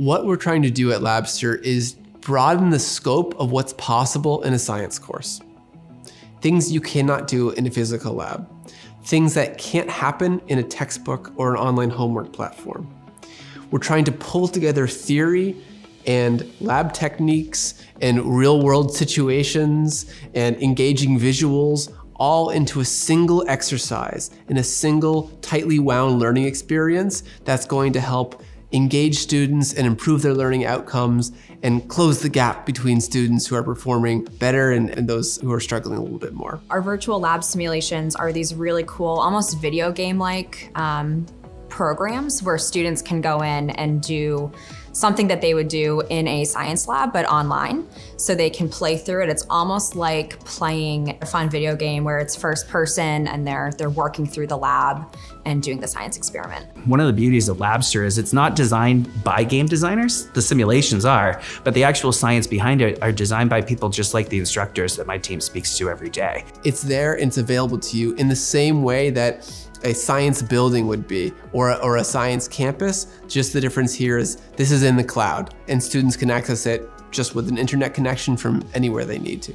What we're trying to do at Labster is broaden the scope of what's possible in a science course. Things you cannot do in a physical lab. Things that can't happen in a textbook or an online homework platform. We're trying to pull together theory and lab techniques and real world situations and engaging visuals all into a single exercise in a single tightly wound learning experience that's going to help engage students and improve their learning outcomes and close the gap between students who are performing better and, and, those who are struggling a little bit more. Our virtual lab simulations are these really cool, almost video game-like um, programs where students can go in and do something that they would do in a science lab, but online. So they can play through it. It's almost like playing a fun video game where it's first person and they're, they're working through the lab and doing the science experiment. One of the beauties of Labster is it's not designed by game designers, the simulations are, but the actual science behind it are designed by people just like the instructors that my team speaks to every day. It's there and it's available to you in the same way that a science building would be or a, or a science campus. Just the difference here is this is in the cloud and students can access it just with an internet connection from anywhere they need to.